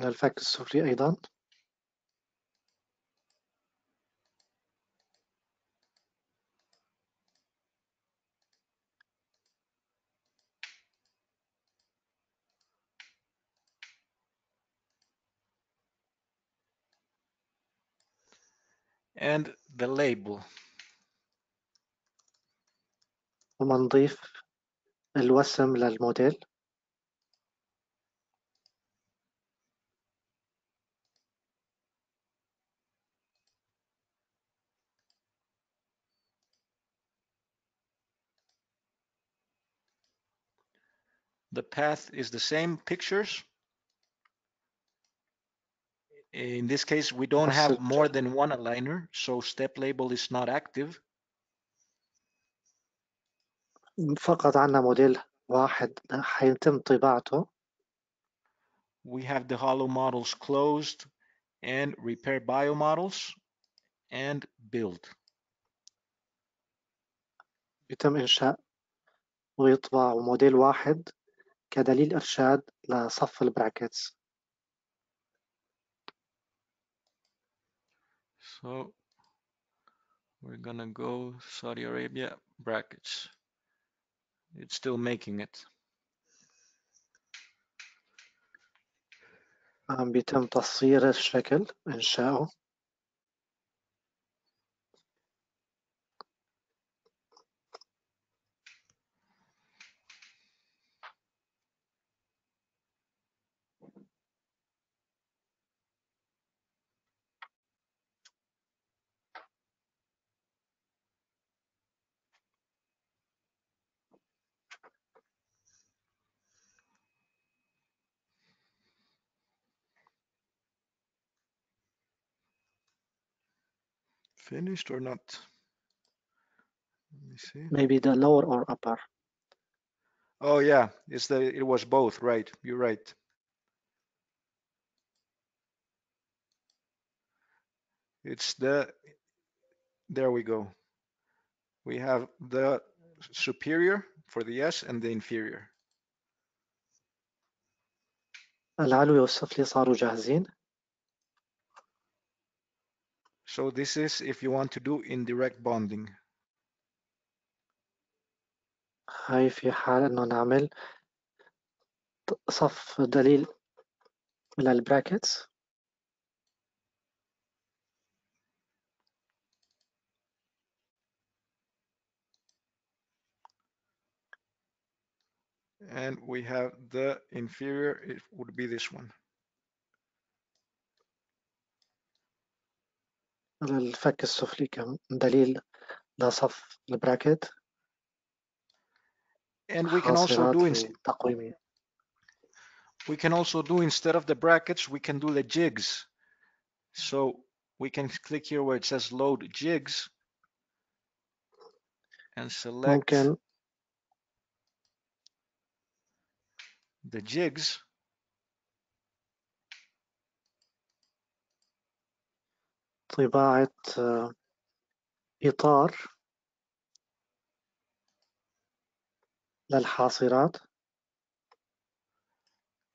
للفك السفلي أيضا and the label. ومنضيف الوسم للموديل The path is the same pictures. In this case, we don't have Offset. more than one aligner, so step label is not active. فقط عنا موديل واحد حيتم طباعته We have the hollow models closed and repair bio models and build. يتم إنشاء ويطبع موديل واحد كدليل إرشاد لصف البراكتس So we're gonna go Saudi Arabia brackets. It's still making it. عم بيتم تصوير الشكل إنشاؤه Finished or not? Let me see. maybe the lower or upper Oh yeah, it's the it was both, right? You're right. It's the there we go. We have the superior for the S and the inferior. العلوي والسفلي صاروا جاهزين So this is if you want to do indirect bonding. هاي في حال إنه نعمل صف دليل للبراكتس And we have the inferior, it would be this one. للفك السفلي كدليل لصف البراكت And we can also حاصرات do ins- تقويمية we can also do instead of the brackets, we can do the jigs. So we can click here where it says load jigs and select ممكن the jigs. طباعة آه، إطار للحاصرات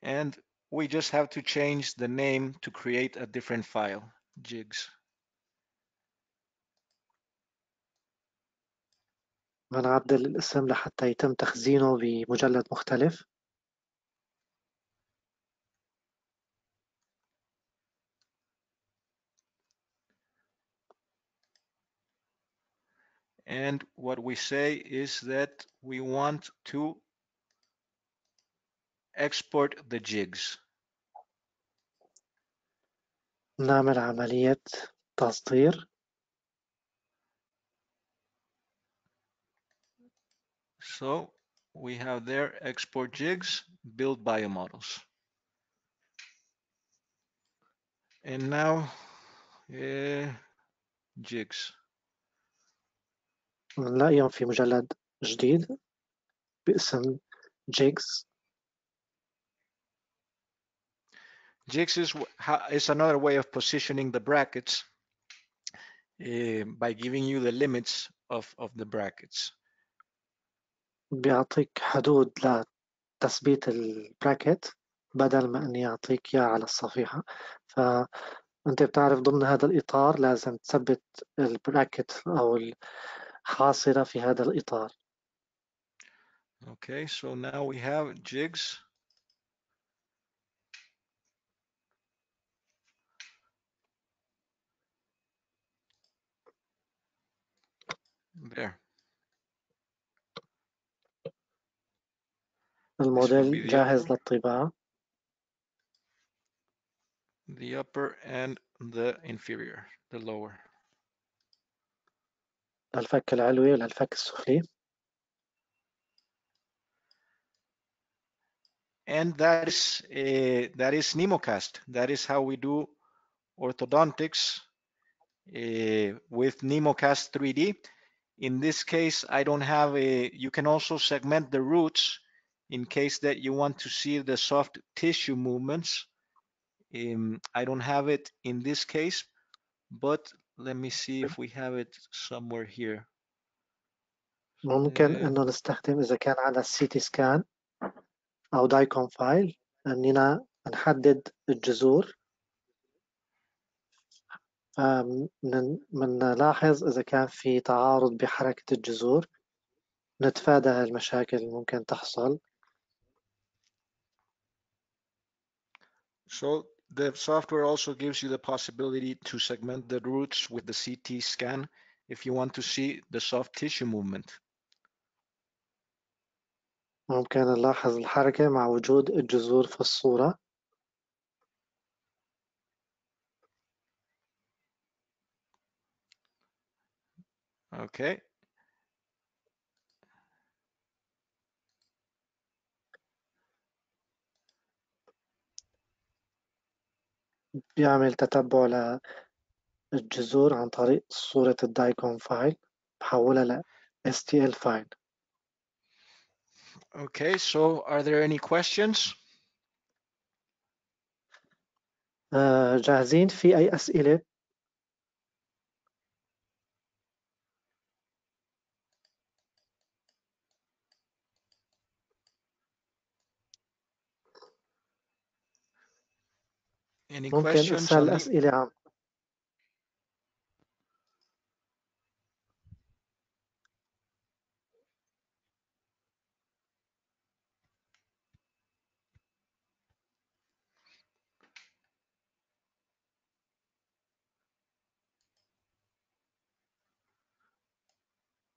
And we just have to change the name to create a different file, jigs. بنعدل الاسم لحتى يتم تخزينه بمجلد مختلف And what we say is that we want to export the jigs. نعمل عملية تصدير So we have there export jigs, build biomodels. And now uh, jigs. بنلاقيهم في مجلد جديد باسم جيجز Jigs is, is another way of positioning the brackets uh, by giving you the limits of, of the brackets. بيعطيك حدود لتثبيت البراكت بدل ما اني اعطيك إياه على الصفيحة فأنت بتعرف ضمن هذا الإطار لازم تثبت البراكت أو الحاصرة في هذا الاطار Okay, so now we have jigs. There. be الموديل the جاهز upper. للطباعة the upper and the inferior, the lower. للفك العلوي وللفك السفلي And that is uh, that is Nemocast. That is how we do orthodontics uh, with Nemocast 3D. In this case, I don't have a. You can also segment the roots in case that you want to see the soft tissue movements. Um, I don't have it in this case, but let me see if we have it somewhere here. ممكن آه. أنه نستخدم إذا كان على السي تي سكان أو دايكون فايل اننا نحدد الجذور بنلاحظ إذا كان في تعارض بحركة الجذور نتفادى المشاكل اللي ممكن تحصل So the software also gives you the possibility to segment the roots with the CT scan if you want to see the soft tissue movement. ممكن نلاحظ الحركة مع وجود الجذور في الصورة Okay. بيعمل تتبع للجذور عن طريق صورة الدايكون فايل بحولها ل STL فايل Okay. So are there any questions? آه، جاهزين في أي أسئلة Any ممكن questions? أسأل on the- أسئلة عن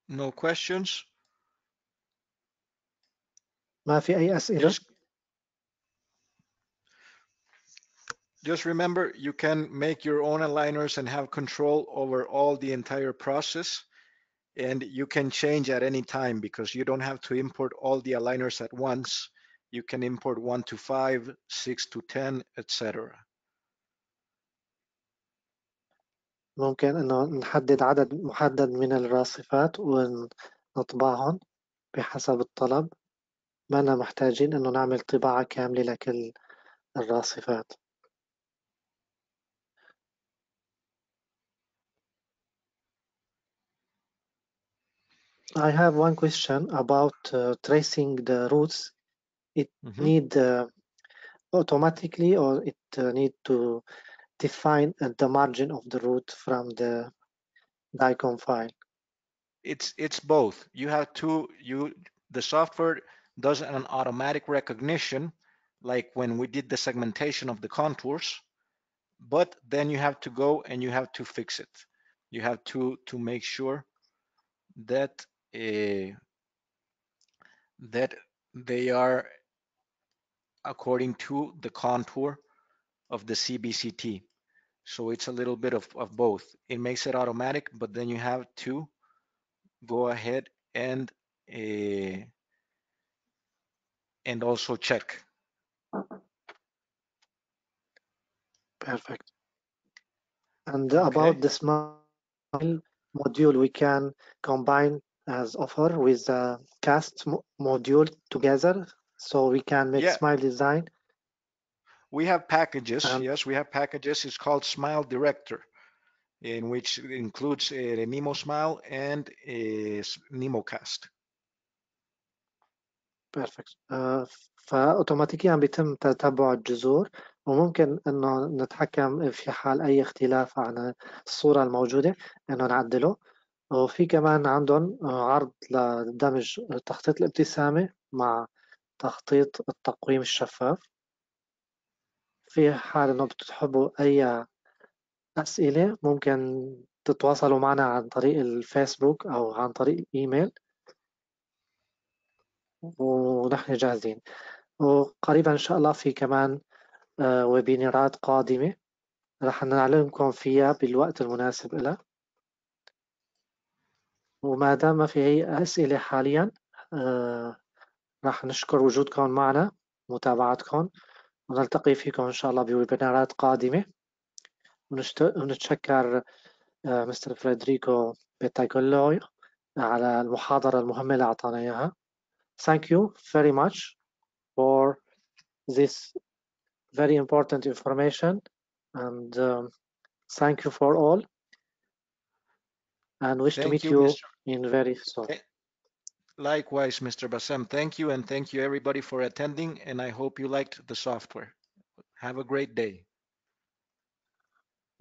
No questions? ما في أي أسئلة Just, just remember, you can make your own aligners and have control over all the entire process. And you can change at any time because you don't have to import all the aligners at once. You can import one to five, six to 10, etc. ممكن إنه نحدد عدد محدد من الراصفات ونطبعهم بحسب الطلب ما محتاجين إنه نعمل طباعة كاملة لكل الراصفات I have one question about uh, tracing the roots. It Mhm. need uh, automatically or it uh, need to define uh, the margin of the root from the DICOM file. It's it's both. You have to you the software does an automatic recognition, like when we did the segmentation of the contours, but then you have to go and you have to fix it. You have to to make sure that that they are according to the contour of the CBCT. So it's a little bit of, of both. It makes it automatic, but then you have to go ahead and uh, and also check. Perfect. And about Okay. the smile module, we can combine as offer with the cast mo- module together, so we can make Yeah. smile design. We have packages. Um, yes, we have packages. It's called Smile Director, in which includes uh, the Nemo Smile and uh, NemoCast. بيرفكت فاوتوماتيكيا بيتم تتبع الجذور وممكن انه نتحكم في حال اي اختلاف عن الصورة الموجودة انه نعدله وفي كمان عندهم عرض لدمج تخطيط الابتسامة مع تخطيط التقويم الشفاف. في حال إنه بتحبوا أي أسئلة ممكن تتواصلوا معنا عن طريق الفيسبوك أو عن طريق الإيميل. ونحن جاهزين. وقريبا إن شاء الله في كمان آه، ويبينارات قادمة. رح نعلمكم فيها بالوقت المناسب لها وما دام ما في أي أسئلة حاليا آه، رح نشكر وجودكم معنا متابعتكم. ونلتقي فيكم إن شاء الله بويبينارات قادمة. ونتشكر آه، مستر فريدريكو بيتاغولوي على المحاضرة المهمة اللي أعطانا إياها. Thank you very much for this very important information. And um, thank you for all. and wish to Thank meet you, you Mr. in very soon. Eh, Likewise, Mr. Bassam. Thank you, and thank you everybody for attending. And I hope you liked the software. Have a great day.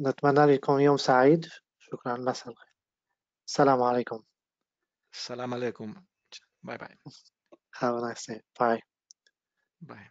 نتمنى لكم يوم سعيد شكرا مساء الخير السلام عليكم Salam alaikum. Bye bye. have a nice day bye Bye.